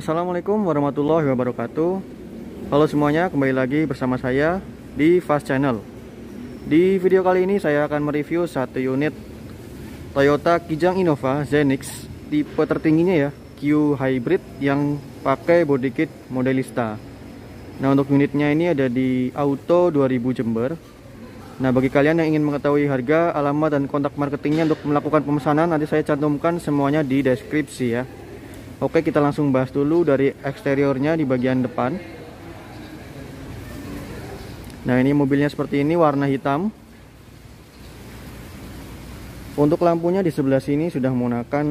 Assalamualaikum warahmatullahi wabarakatuh. Halo semuanya, kembali lagi bersama saya di Fast Channel. Di video kali ini saya akan mereview satu unit Toyota Kijang Innova Zenix Tipe tertingginya ya, Q Hybrid yang pakai body kit Modelista. Nah untuk unitnya ini ada di Auto 2000 Jember. Nah bagi kalian yang ingin mengetahui harga, alamat, dan kontak marketingnya untuk melakukan pemesanan Nanti saya cantumkan semuanya di deskripsi ya Oke kita langsung bahas dulu dari eksteriornya di bagian depan. Nah ini mobilnya seperti ini warna hitam. Untuk lampunya di sebelah sini sudah menggunakan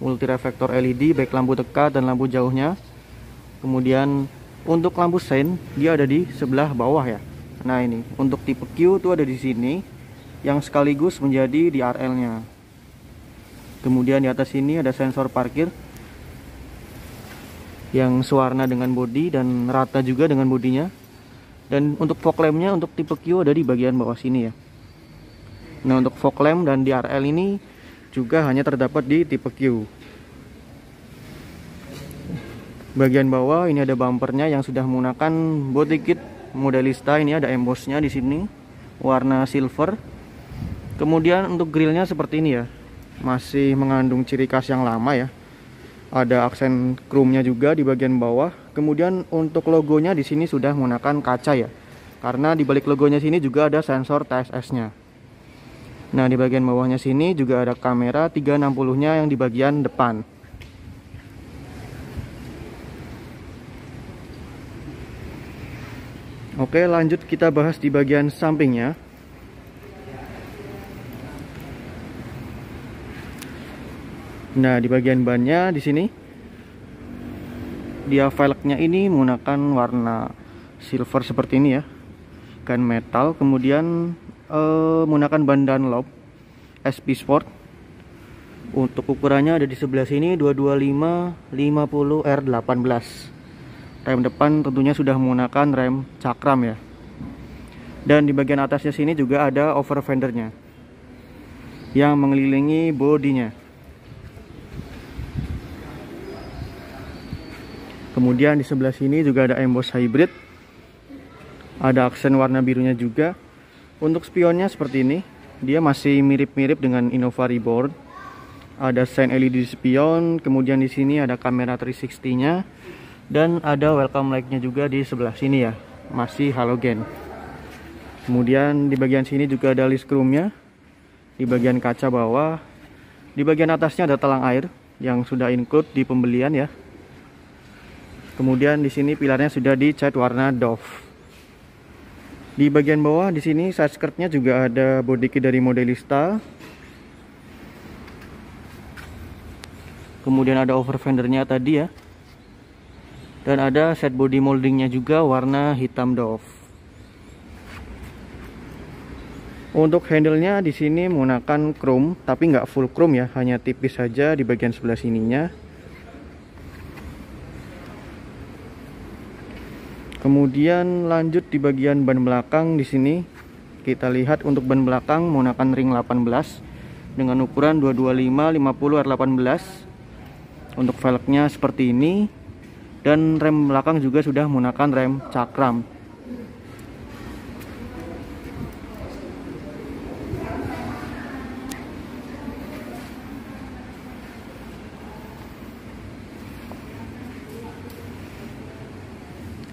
multi reflektor LED baik lampu dekat dan lampu jauhnya. Kemudian untuk lampu sein dia ada di sebelah bawah ya. Nah ini untuk tipe Q itu ada di sini yang sekaligus menjadi di RL nya Kemudian di atas sini ada sensor parkir yang sewarna dengan body dan rata juga dengan bodinya. Dan untuk fog lampnya untuk tipe Q ada di bagian bawah sini ya. Nah untuk fog lamp dan DRL ini juga hanya terdapat di tipe Q. Bagian bawah ini ada bumpernya yang sudah menggunakan body kit modelista. Ini ada embossnya di sini warna silver. Kemudian untuk grillnya seperti ini ya. Masih mengandung ciri khas yang lama ya ada aksen chrome-nya juga di bagian bawah. Kemudian untuk logonya di sini sudah menggunakan kaca ya. Karena di balik logonya sini juga ada sensor TSS-nya. Nah, di bagian bawahnya sini juga ada kamera 360-nya yang di bagian depan. Oke, lanjut kita bahas di bagian sampingnya. Nah, di bagian bannya di sini dia velgnya ini menggunakan warna silver seperti ini ya. Kan metal, kemudian eh, menggunakan ban Dunlop SP Sport. Untuk ukurannya ada di sebelah sini 225 50 R18. Rem depan tentunya sudah menggunakan rem cakram ya. Dan di bagian atasnya sini juga ada over fendernya yang mengelilingi bodinya. Kemudian di sebelah sini juga ada emboss hybrid. Ada aksen warna birunya juga. Untuk spionnya seperti ini. Dia masih mirip-mirip dengan Innova Reborn. Ada sign LED spion, kemudian di sini ada kamera 360-nya dan ada welcome light-nya juga di sebelah sini ya. Masih halogen. Kemudian di bagian sini juga ada list room-nya. Di bagian kaca bawah. Di bagian atasnya ada talang air yang sudah include di pembelian ya. Kemudian di sini pilarnya sudah dicat warna doff. Di bagian bawah di sini side skirtnya juga ada body kit dari Modelista. Kemudian ada over fendernya tadi ya. Dan ada set body moldingnya juga warna hitam doff. Untuk handle-nya di sini menggunakan chrome, tapi nggak full chrome ya, hanya tipis saja di bagian sebelah sininya. Kemudian lanjut di bagian ban belakang di sini kita lihat untuk ban belakang menggunakan ring 18 dengan ukuran 225 50 R18. Untuk velgnya seperti ini dan rem belakang juga sudah menggunakan rem cakram.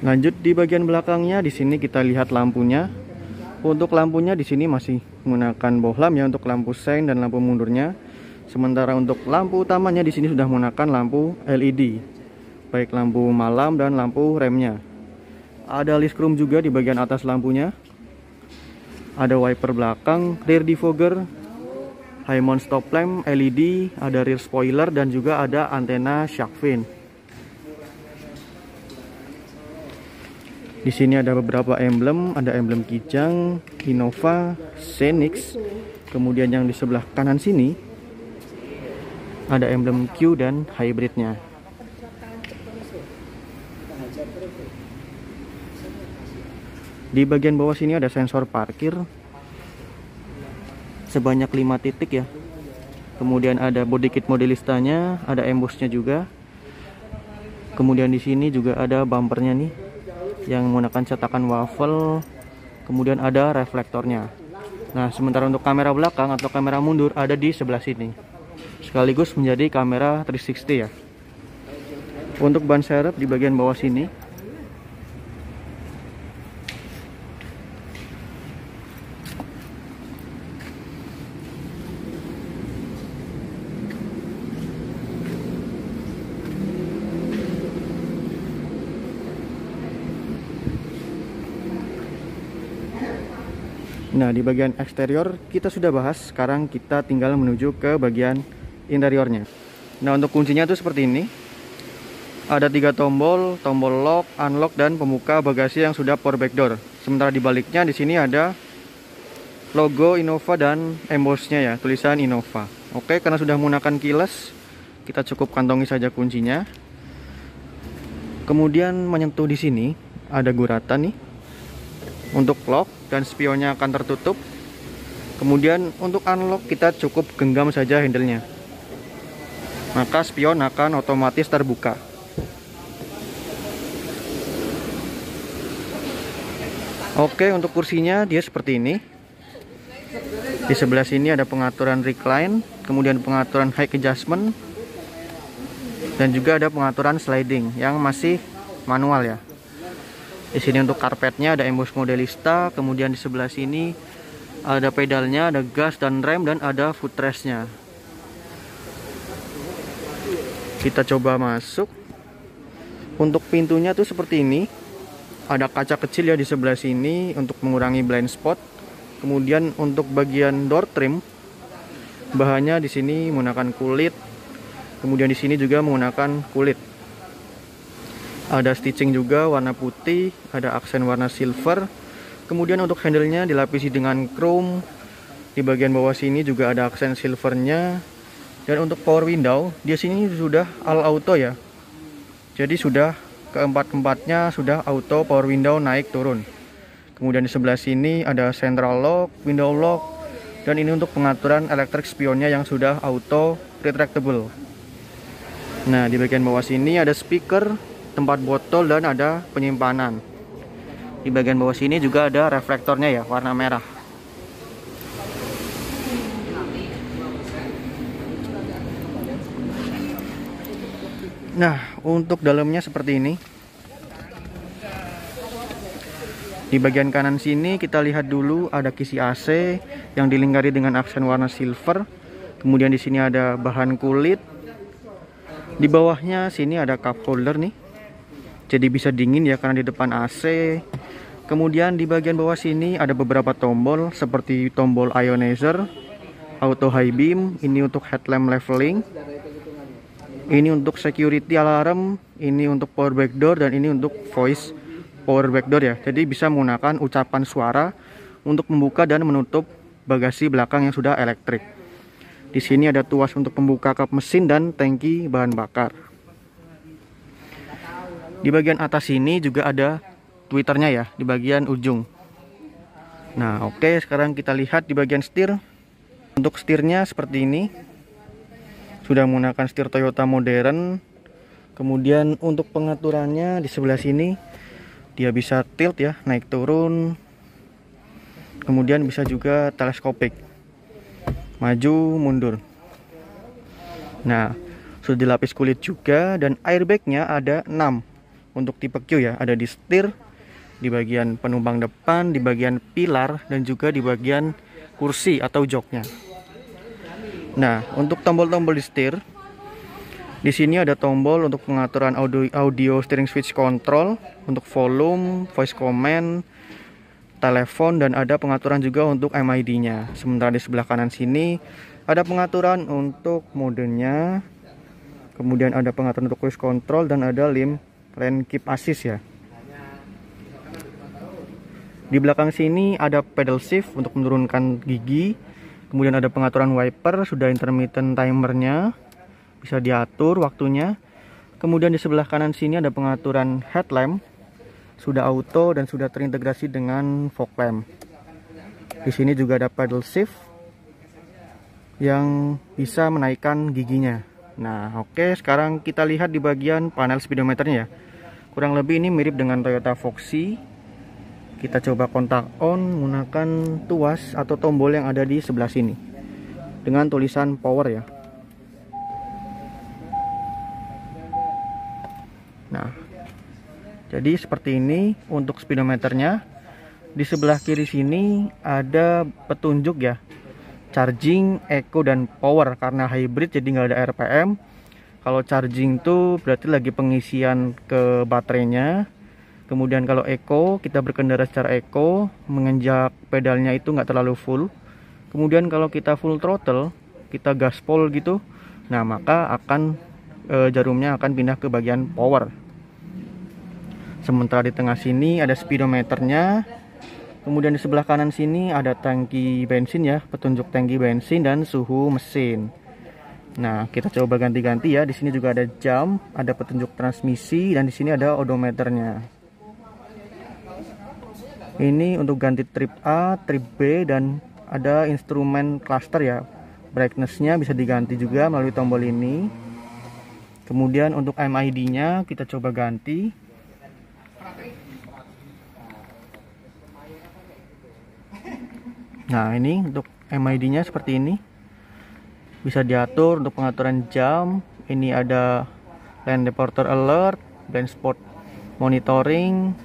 Lanjut di bagian belakangnya di sini kita lihat lampunya. Untuk lampunya di sini masih menggunakan bohlam ya untuk lampu sein dan lampu mundurnya. Sementara untuk lampu utamanya di sini sudah menggunakan lampu LED. Baik lampu malam dan lampu remnya. Ada list chrome juga di bagian atas lampunya. Ada wiper belakang, rear defogger, high mount stop lamp LED, ada rear spoiler dan juga ada antena shark fin. Di sini ada beberapa emblem, ada emblem Kijang, Innova, Xenix. Kemudian yang di sebelah kanan sini ada emblem Q dan hybridnya. Di bagian bawah sini ada sensor parkir sebanyak 5 titik ya. Kemudian ada body kit modelistanya, ada embossnya juga. kemudian di sini juga ada bumpernya nih yang menggunakan cetakan waffle kemudian ada reflektornya. Nah sementara untuk kamera belakang atau kamera mundur ada di sebelah sini. Sekaligus menjadi kamera 360 ya. Untuk ban serep di bagian bawah sini Nah, di bagian eksterior kita sudah bahas. Sekarang kita tinggal menuju ke bagian interiornya. Nah, untuk kuncinya itu seperti ini. Ada tiga tombol, tombol lock, unlock, dan pembuka bagasi yang sudah power back door. Sementara di baliknya di sini ada logo Innova dan embossnya ya, tulisan Innova. Oke, karena sudah menggunakan keyless, kita cukup kantongi saja kuncinya. Kemudian menyentuh di sini ada guratan nih untuk lock dan spionnya akan tertutup. Kemudian untuk unlock kita cukup genggam saja handlenya. Maka spion akan otomatis terbuka. Oke untuk kursinya dia seperti ini. Di sebelah sini ada pengaturan recline kemudian pengaturan high adjustment dan juga ada pengaturan sliding yang masih manual ya di sini untuk karpetnya ada embos modelista, kemudian di sebelah sini ada pedalnya, ada gas dan rem dan ada footrestnya. Kita coba masuk. Untuk pintunya tuh seperti ini. Ada kaca kecil ya di sebelah sini untuk mengurangi blind spot. Kemudian untuk bagian door trim bahannya di sini menggunakan kulit. Kemudian di sini juga menggunakan kulit ada stitching juga warna putih ada aksen warna silver. Kemudian untuk handlenya dilapisi dengan chrome. Di bagian bawah sini juga ada aksen silvernya. Dan untuk power window di sini sudah all auto ya. Jadi sudah keempat-empatnya sudah auto power window naik turun. Kemudian di sebelah sini ada central lock window lock. Dan ini untuk pengaturan elektrik spionnya yang sudah auto retractable. Nah di bagian bawah sini ada speaker tempat botol dan ada penyimpanan. Di bagian bawah sini juga ada reflektornya ya warna merah. Nah untuk dalamnya seperti ini. Di bagian kanan sini kita lihat dulu ada kisi AC yang dilingkari dengan aksen warna silver. Kemudian di sini ada bahan kulit. Di bawahnya sini ada cup holder nih jadi bisa dingin ya karena di depan AC kemudian di bagian bawah sini ada beberapa tombol seperti tombol ionizer auto high beam ini untuk headlamp leveling ini untuk security alarm ini untuk power back door dan ini untuk voice power back door ya. Jadi bisa menggunakan ucapan suara untuk membuka dan menutup bagasi belakang yang sudah elektrik. Di sini ada tuas untuk pembuka kap mesin dan tangki bahan bakar di bagian atas sini juga ada twitternya ya di bagian ujung. Nah oke okay, sekarang kita lihat di bagian setir. Untuk setirnya seperti ini. Sudah menggunakan setir Toyota modern. Kemudian untuk pengaturannya di sebelah sini dia bisa tilt ya naik turun. Kemudian bisa juga teleskopik. Maju mundur. Nah sudah dilapis kulit juga dan airbagnya ada 6 untuk tipe Q ya ada di setir di bagian penumpang depan di bagian pilar dan juga di bagian kursi atau joknya nah untuk tombol-tombol di setir di sini ada tombol untuk pengaturan audio, audio steering switch control untuk volume, voice command, telepon dan ada pengaturan juga untuk MID-nya. Sementara di sebelah kanan sini ada pengaturan untuk modenya. Kemudian ada pengaturan untuk voice control dan ada lim lane keep assist ya. Di belakang sini ada pedal shift untuk menurunkan gigi. Kemudian ada pengaturan wiper sudah intermittent timernya. Bisa diatur waktunya. Kemudian di sebelah kanan sini ada pengaturan headlamp. Sudah auto dan sudah terintegrasi dengan fog lamp. Di sini juga ada pedal shift yang bisa menaikkan giginya Nah oke okay, sekarang kita lihat di bagian panel speedometernya ya. Kurang lebih ini mirip dengan Toyota Foxy. Kita coba kontak on menggunakan tuas atau tombol yang ada di sebelah sini. Dengan tulisan power ya. Nah jadi seperti ini untuk speedometernya. Di sebelah kiri sini ada petunjuk ya charging, eco dan power. Karena hybrid jadi nggak ada RPM kalau charging tuh berarti lagi pengisian ke baterainya. Kemudian kalau eco kita berkendara secara eco. Menginjak pedalnya itu nggak terlalu full. Kemudian kalau kita full throttle kita gaspol gitu nah maka akan e, jarumnya akan pindah ke bagian power. Sementara di tengah sini ada speedometernya kemudian di sebelah kanan sini ada tangki bensin ya petunjuk tangki bensin dan suhu mesin Nah, kita coba ganti-ganti ya. Di sini juga ada jam, ada petunjuk transmisi dan di sini ada odometernya. Ini untuk ganti trip A, trip B dan ada instrumen cluster ya. Brightness-nya bisa diganti juga melalui tombol ini. Kemudian untuk MID-nya kita coba ganti. Nah, ini untuk MID-nya seperti ini. Bisa diatur untuk pengaturan jam. Ini ada lane departure alert blind spot monitoring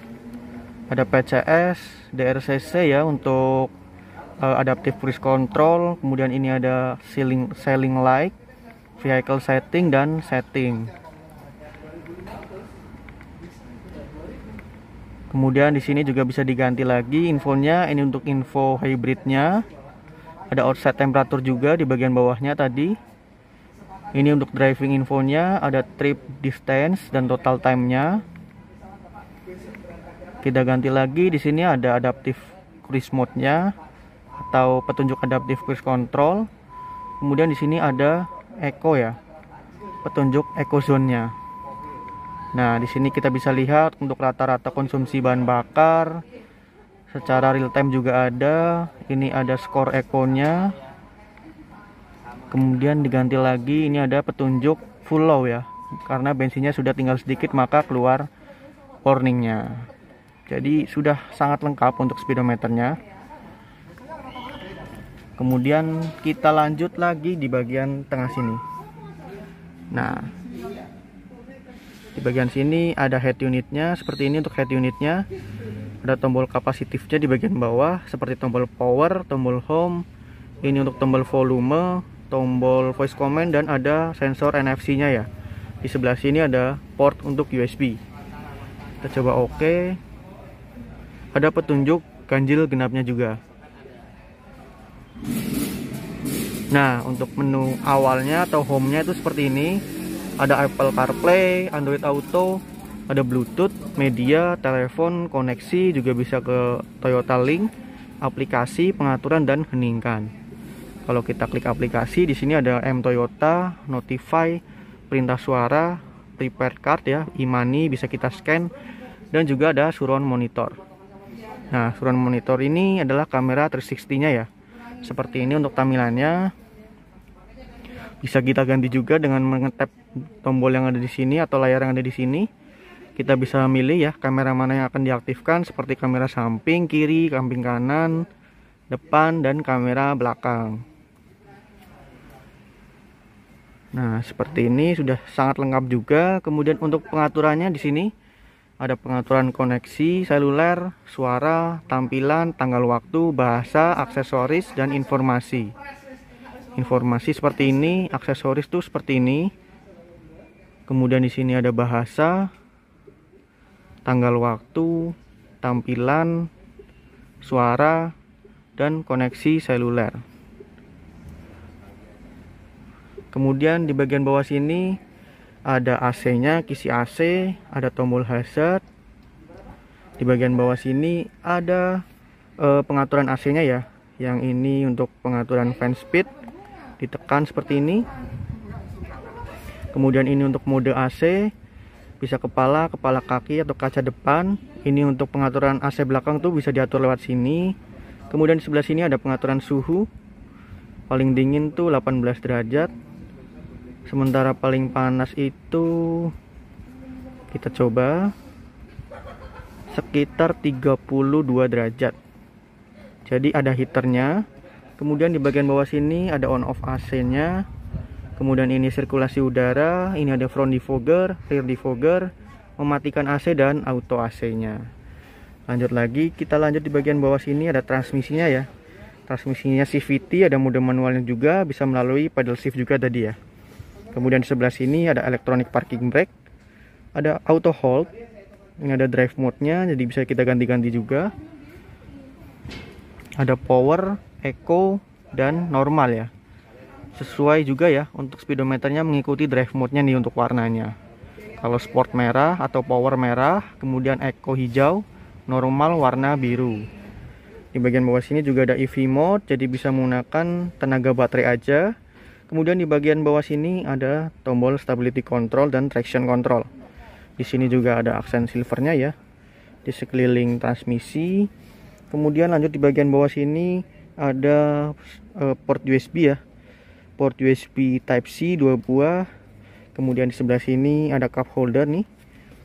ada PCS DRCC ya untuk uh, adaptive cruise control. Kemudian ini ada ceiling sailing light vehicle setting dan setting kemudian di sini juga bisa diganti lagi infonya. Ini untuk info hybridnya. Ada outside temperatur juga di bagian bawahnya tadi. Ini untuk driving infonya ada trip distance dan total time-nya. Kita ganti lagi di sini ada adaptive cruise mode-nya atau petunjuk adaptive cruise control. Kemudian di sini ada eco ya petunjuk eco zone-nya nah di sini kita bisa lihat untuk rata-rata konsumsi bahan bakar secara real time juga ada. Ini ada skor ekonya kemudian diganti lagi ini ada petunjuk full low ya. Karena bensinnya sudah tinggal sedikit maka keluar warningnya. Jadi sudah sangat lengkap untuk speedometernya. Kemudian kita lanjut lagi di bagian tengah sini. Nah di bagian sini ada head unitnya seperti ini untuk head unitnya. Ada tombol kapasitifnya di bagian bawah seperti tombol power, tombol home, ini untuk tombol volume, tombol voice command dan ada sensor NFC nya ya. Di sebelah sini ada port untuk USB kita coba oke. OK. ada petunjuk ganjil genapnya juga. Nah untuk menu awalnya atau home nya itu seperti ini ada Apple CarPlay, Android Auto, ada bluetooth media telepon koneksi juga bisa ke Toyota Link aplikasi pengaturan dan heningkan. Kalau kita klik aplikasi di sini ada M Toyota notify perintah suara prepare card ya imani bisa kita scan dan juga ada surround monitor. Nah surround monitor ini adalah kamera 360 nya ya. Seperti ini untuk tampilannya. Bisa kita ganti juga dengan mengetap tombol yang ada di sini atau layar yang ada di sini kita bisa milih ya kamera mana yang akan diaktifkan seperti kamera samping, kiri, samping kanan, depan dan kamera belakang. Nah, seperti ini sudah sangat lengkap juga. Kemudian untuk pengaturannya di sini ada pengaturan koneksi seluler, suara, tampilan, tanggal waktu, bahasa, aksesoris dan informasi. Informasi seperti ini, aksesoris tuh seperti ini. Kemudian di sini ada bahasa, tanggal waktu, tampilan, suara, dan koneksi seluler. Kemudian di bagian bawah sini ada AC-nya, kisi AC, ada tombol hazard. Di bagian bawah sini ada e, pengaturan AC-nya ya. Yang ini untuk pengaturan fan speed ditekan seperti ini. Kemudian ini untuk mode AC, bisa kepala, kepala kaki atau kaca depan. Ini untuk pengaturan AC belakang tuh bisa diatur lewat sini. Kemudian di sebelah sini ada pengaturan suhu. Paling dingin tuh 18 derajat. sementara paling panas itu kita coba sekitar 32 derajat jadi ada heaternya kemudian di bagian bawah sini ada on off AC nya kemudian ini sirkulasi udara ini ada front defogger rear defogger mematikan AC dan auto AC nya lanjut lagi kita lanjut di bagian bawah sini ada transmisinya ya. Transmisinya CVT ada mode manualnya juga bisa melalui pedal shift juga tadi ya. Kemudian di sebelah sini ada electronic parking brake ada auto hold ini ada drive mode nya jadi bisa kita ganti-ganti juga. Ada power eco dan normal ya sesuai juga ya untuk speedometernya mengikuti drive mode nya nih untuk warnanya kalau sport merah atau power merah kemudian eco hijau normal warna biru di bagian bawah sini juga ada EV mode, jadi bisa menggunakan tenaga baterai aja. Kemudian di bagian bawah sini ada tombol stability control dan traction control. Di sini juga ada aksen silvernya ya. Di sekeliling transmisi. Kemudian lanjut di bagian bawah sini ada uh, port USB ya. Port USB Type C dua buah. Kemudian di sebelah sini ada cup holder nih,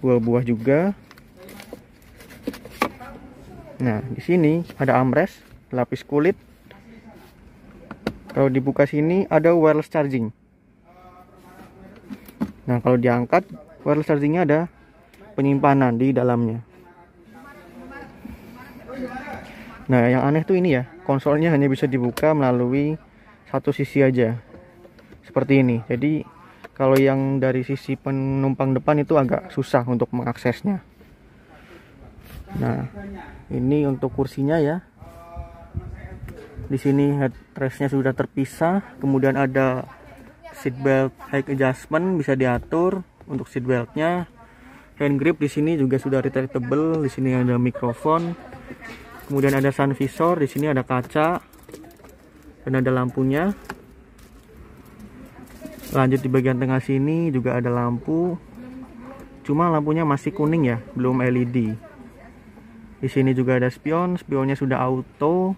dua buah juga. Nah, di sini ada armrest, lapis kulit. Kalau dibuka sini ada wireless charging. Nah, kalau diangkat, wireless chargingnya ada penyimpanan di dalamnya. Nah, yang aneh tuh ini ya, konsolnya hanya bisa dibuka melalui satu sisi aja. Seperti ini. Jadi, kalau yang dari sisi penumpang depan itu agak susah untuk mengaksesnya. Nah, ini untuk kursinya ya. Di sini headrestnya sudah terpisah, kemudian ada seat belt height adjustment bisa diatur untuk seat beltnya. Hand grip di sini juga sudah retractable. Di sini ada mikrofon. Kemudian ada sun visor, di sini ada kaca dan ada lampunya. Lanjut di bagian tengah sini juga ada lampu. Cuma lampunya masih kuning ya, belum LED. Di sini juga ada spion, spionnya sudah auto.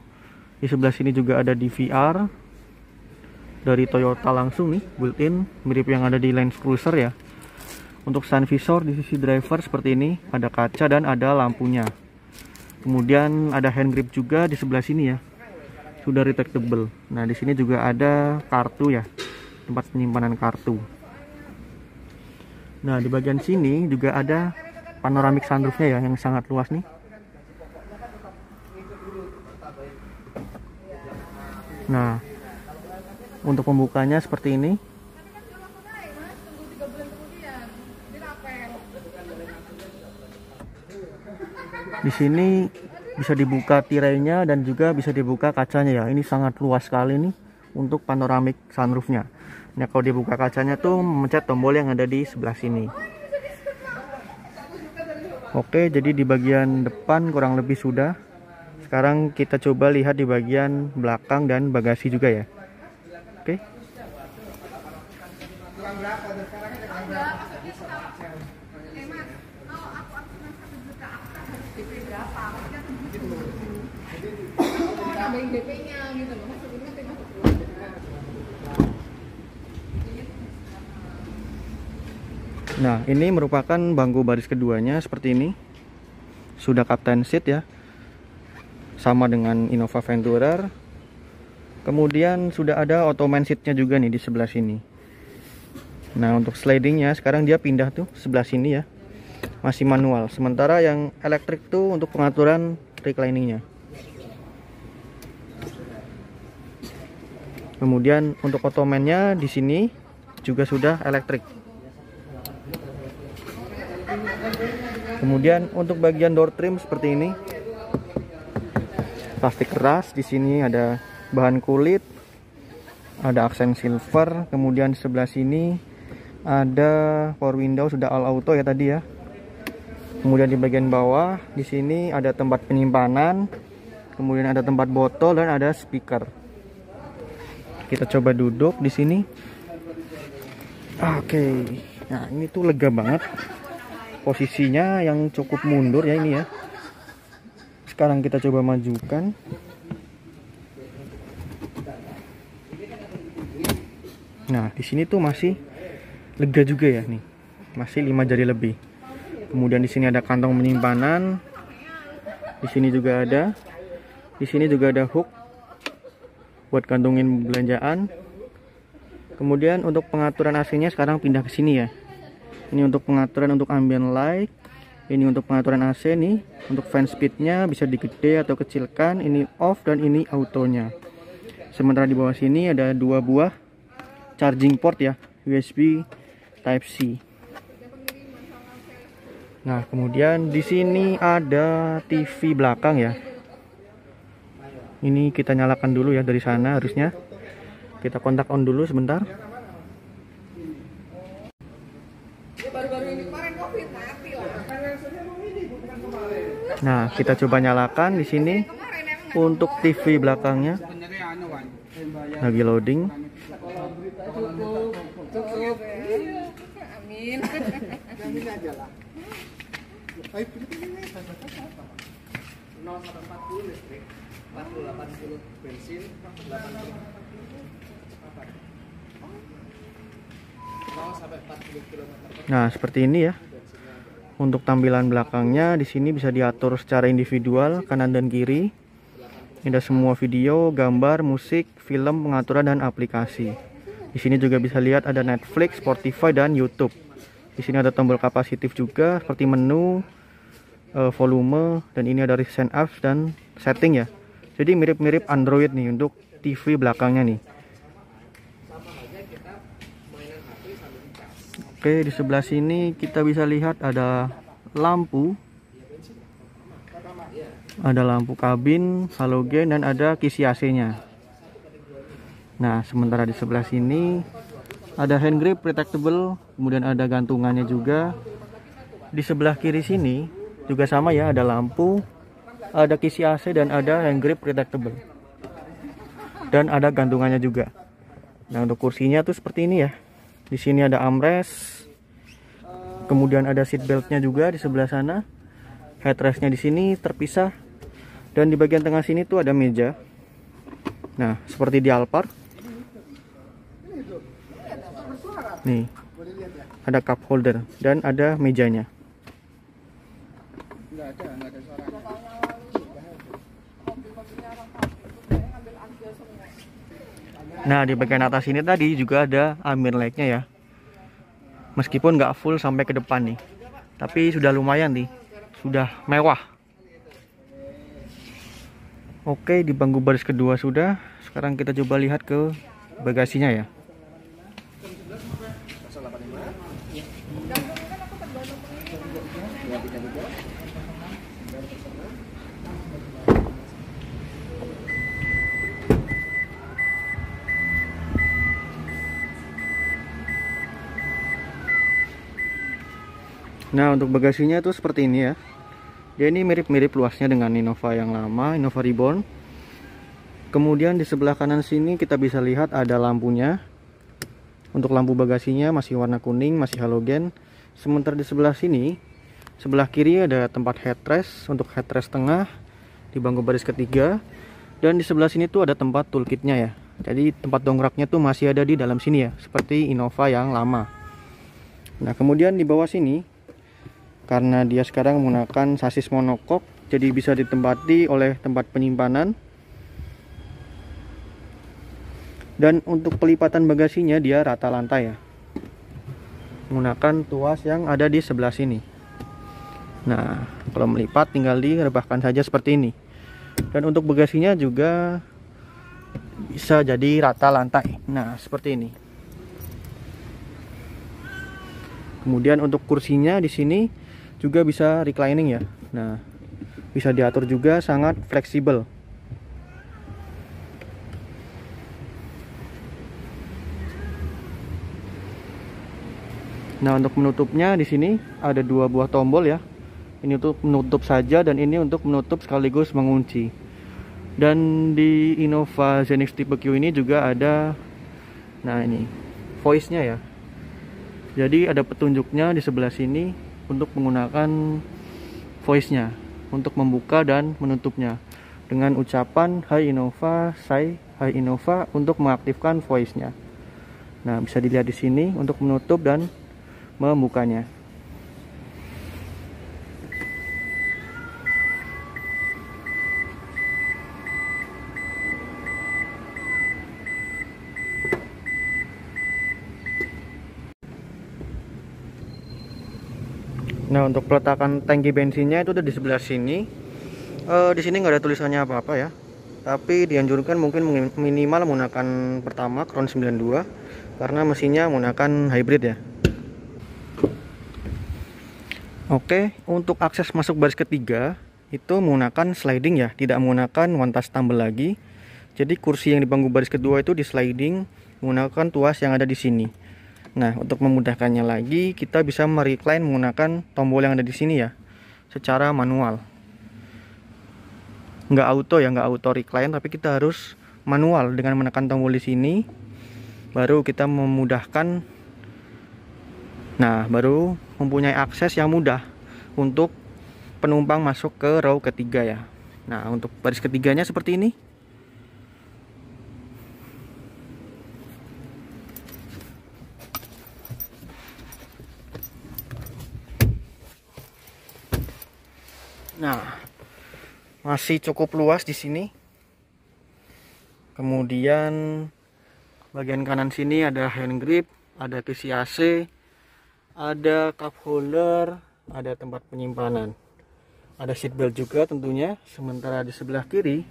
Di sebelah sini juga ada DVR dari Toyota langsung nih, built-in, mirip yang ada di Land Cruiser ya. Untuk sun visor di sisi driver seperti ini, ada kaca dan ada lampunya. Kemudian ada hand grip juga di sebelah sini ya. Sudah retractable. Nah, di sini juga ada kartu ya. Tempat penyimpanan kartu. Nah, di bagian sini juga ada panoramic sunroofnya ya yang sangat luas nih. Nah, untuk pembukanya seperti ini. Di sini bisa dibuka tirainya dan juga bisa dibuka kacanya ya. Ini sangat luas sekali nih untuk panoramic sunroofnya. Nah, kalau dibuka kacanya tuh mencet tombol yang ada di sebelah sini. Oke, jadi di bagian depan kurang lebih sudah sekarang kita coba lihat di bagian belakang dan bagasi juga ya Nah, ini merupakan bangku baris keduanya seperti ini. Sudah captain seat ya. Sama dengan Innova Venturer. Kemudian sudah ada ottoman seatnya juga nih di sebelah sini. Nah untuk slidingnya sekarang dia pindah tuh sebelah sini ya. Masih manual. Sementara yang elektrik tuh untuk pengaturan recliningnya kemudian untuk ottomannya di sini juga sudah elektrik. Kemudian untuk bagian door trim seperti ini. Plastik keras di sini ada bahan kulit ada aksen silver kemudian sebelah sini ada power window sudah all auto ya tadi ya. Kemudian di bagian bawah di sini ada tempat penyimpanan kemudian ada tempat botol dan ada speaker kita coba duduk di sini. Oke. Okay. nah ini tuh lega banget. Posisinya yang cukup mundur ya ini ya. Sekarang kita coba majukan. Nah di sini tuh masih lega juga ya nih. Masih lima jari lebih. Kemudian di sini ada kantong penyimpanan. Di sini juga ada. Di sini juga ada hook buat kantongin belanjaan kemudian untuk pengaturan AC nya sekarang pindah ke sini ya ini untuk pengaturan untuk ambient light ini untuk pengaturan AC nih untuk fan speednya bisa digede atau kecilkan ini off dan ini autonya sementara di bawah sini ada dua buah charging port ya USB Type C. Nah, kemudian di sini ada TV belakang ya. Ini kita nyalakan dulu ya dari sana harusnya. Kita kontak on dulu sebentar. Nah, kita coba nyalakan di sini untuk TV belakangnya. Lagi loading. Amin. Amin aja lah. Ayo pilih-pilih 0 listrik, 40 80 bensin, 80 Nah, seperti ini ya. Untuk tampilan belakangnya di sini bisa diatur secara individual kanan dan kiri. Ini ada semua video, gambar, musik, film, pengaturan dan aplikasi. Di sini juga bisa lihat ada Netflix, Spotify dan YouTube. Di sini ada tombol kapasitif juga seperti menu, uh, volume dan ini ada recent apps dan setting ya. Jadi mirip-mirip Android nih untuk TV belakangnya nih. Oke, di sebelah sini kita bisa lihat ada lampu. Ada lampu kabin, halogen dan ada kisi AC-nya. Nah, sementara di sebelah sini ada hand grip retractable kemudian ada gantungannya juga di sebelah kiri sini juga sama ya ada lampu ada kisi AC dan ada hand grip retractable. Dan ada gantungannya juga. Nah untuk kursinya tuh seperti ini ya. Di sini ada armrest. Kemudian ada seat beltnya juga di sebelah sana. Headrestnya di sini terpisah. Dan di bagian tengah sini tuh ada meja. Nah seperti di Alphard. Nih ada cup holder dan ada mejanya nah di bagian atas ini tadi juga ada ambient lightnya ya. Meskipun nggak full sampai ke depan nih tapi sudah lumayan nih sudah mewah. Oke di bangku baris kedua sudah. Sekarang kita coba lihat ke bagasinya ya Nah untuk bagasinya itu seperti ini ya. Dia ini mirip-mirip luasnya dengan Innova yang lama Innova Reborn. Kemudian di sebelah kanan sini kita bisa lihat ada lampunya. Untuk lampu bagasinya masih warna kuning, masih halogen. Sementara di sebelah sini Sebelah kiri ada tempat headrest Untuk headrest tengah Di bangku baris ketiga. Dan di sebelah sini tuh ada tempat toolkitnya ya. Jadi tempat dongkraknya tuh masih ada di dalam sini ya Seperti Innova yang lama. Nah kemudian di bawah sini karena dia sekarang menggunakan sasis monokok jadi bisa ditempati oleh tempat penyimpanan. Dan untuk pelipatan bagasinya dia rata lantai ya. Menggunakan tuas yang ada di sebelah sini. Nah kalau melipat tinggal direbahkan saja seperti ini. Dan untuk bagasinya juga bisa jadi rata lantai. Nah seperti ini. Kemudian untuk kursinya di sini juga bisa reclining ya nah bisa diatur juga sangat fleksibel Nah untuk menutupnya di sini ada dua buah tombol ya. Ini untuk menutup saja dan ini untuk menutup sekaligus mengunci. Dan di Innova Zenix tipe Q ini juga ada, nah ini voice-nya ya. Jadi ada petunjuknya di sebelah sini untuk menggunakan voice-nya untuk membuka dan menutupnya dengan ucapan Hai Innova, Say Hai Innova untuk mengaktifkan voice-nya. Nah, bisa dilihat di sini untuk menutup dan membukanya. Nah untuk peletakan tangki bensinnya itu udah di sebelah sini. Uh, di sini nggak ada tulisannya apa-apa ya. Tapi dianjurkan mungkin minimal menggunakan pertama Crown 92 karena mesinnya menggunakan hybrid ya. Oke, untuk akses masuk baris ketiga itu menggunakan sliding ya, tidak menggunakan one touch tumble lagi. Jadi kursi yang di bangku baris kedua itu di sliding menggunakan tuas yang ada di sini. Nah, untuk memudahkannya lagi, kita bisa merecline menggunakan tombol yang ada di sini ya, secara manual. Nggak auto ya, nggak auto recline, tapi kita harus manual dengan menekan tombol di sini, baru kita memudahkan. Nah, baru mempunyai akses yang mudah untuk penumpang masuk ke row ketiga ya. Nah, untuk baris ketiganya seperti ini. Nah, masih cukup luas di sini. Kemudian bagian kanan sini ada hand grip, ada kisi AC, ada cup holder, ada tempat penyimpanan. Ada seat belt juga tentunya. Sementara di sebelah kiri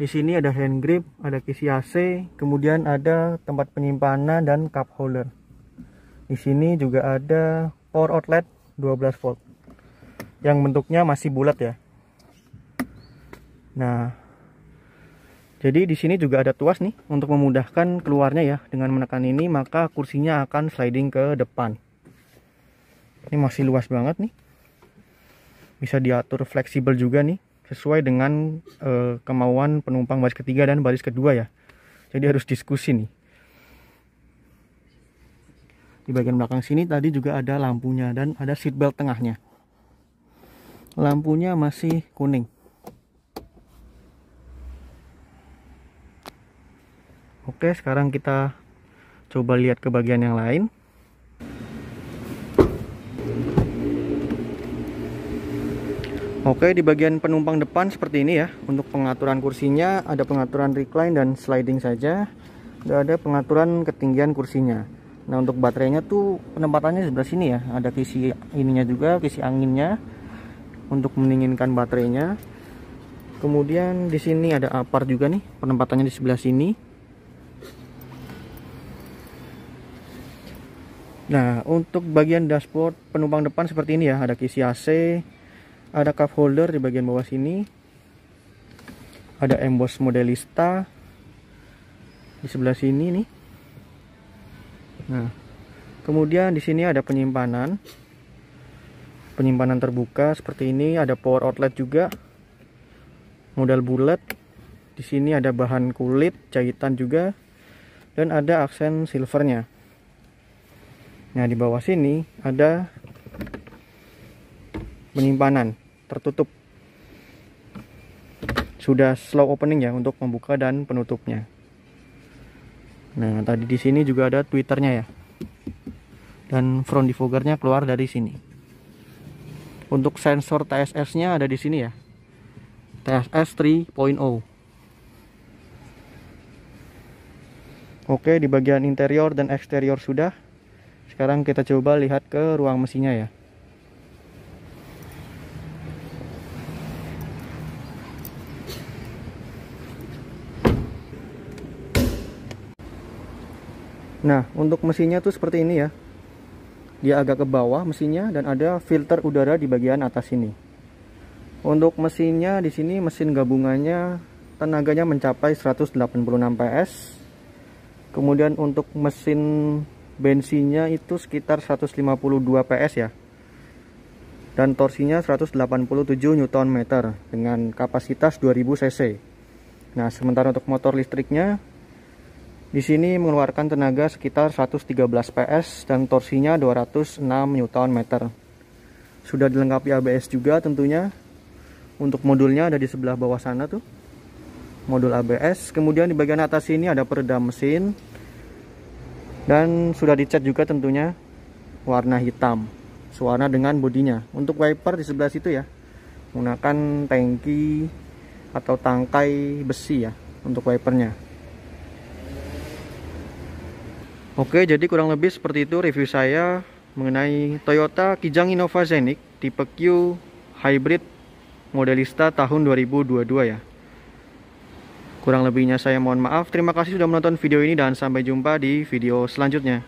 di sini ada hand grip, ada kisi AC, kemudian ada tempat penyimpanan dan cup holder. Di sini juga ada power outlet 12 volt yang bentuknya masih bulat ya. Nah, jadi di sini juga ada tuas nih untuk memudahkan keluarnya ya. Dengan menekan ini maka kursinya akan sliding ke depan. Ini masih luas banget nih. Bisa diatur fleksibel juga nih sesuai dengan e, kemauan penumpang baris ketiga dan baris kedua ya. Jadi harus diskusi nih. Di bagian belakang sini tadi juga ada lampunya dan ada seat belt tengahnya lampunya masih kuning. Oke sekarang kita coba lihat ke bagian yang lain. Oke di bagian penumpang depan seperti ini ya. Untuk pengaturan kursinya ada pengaturan recline dan sliding saja. Dan ada pengaturan ketinggian kursinya. Nah untuk baterainya tuh penempatannya sebelah sini ya. Ada kisi ininya juga, kisi anginnya untuk mendinginkan baterainya. Kemudian di sini ada apar juga nih penempatannya di sebelah sini. Nah untuk bagian dashboard penumpang depan seperti ini ya. Ada kisi AC ada cup holder di bagian bawah sini. Ada emboss modelista di sebelah sini nih. Nah kemudian di sini ada penyimpanan penyimpanan terbuka seperti ini ada power outlet juga model bulat di sini ada bahan kulit jahitan juga dan ada aksen silvernya. Nah di bawah sini ada penyimpanan tertutup. Sudah slow opening ya untuk membuka dan penutupnya. Nah tadi di sini juga ada twitternya ya. Dan front defoggernya keluar dari sini untuk sensor TSS-nya ada di sini ya. TSS 3.0. Oke, di bagian interior dan eksterior sudah. Sekarang kita coba lihat ke ruang mesinnya ya. Nah, untuk mesinnya tuh seperti ini ya dia agak ke bawah mesinnya dan ada filter udara di bagian atas sini untuk mesinnya di sini mesin gabungannya tenaganya mencapai 186 PS. Kemudian untuk mesin bensinnya itu sekitar 152 PS ya. Dan torsinya 187 Nm dengan kapasitas 2000 cc. Nah sementara untuk motor listriknya di sini mengeluarkan tenaga sekitar 113 PS dan torsinya 206 Nm. Sudah dilengkapi ABS juga tentunya. Untuk modulnya ada di sebelah bawah sana tuh. Modul ABS. Kemudian di bagian atas ini ada peredam mesin. dan sudah dicat juga tentunya warna hitam sewarna dengan bodinya untuk wiper di sebelah situ ya menggunakan tangki atau tangkai besi ya untuk wipernya oke jadi kurang lebih seperti itu review saya mengenai Toyota Kijang Innova Zenic tipe Q hybrid modelista tahun 2022 ya Kurang lebihnya saya mohon maaf. Terima kasih sudah menonton video ini dan sampai jumpa di video selanjutnya.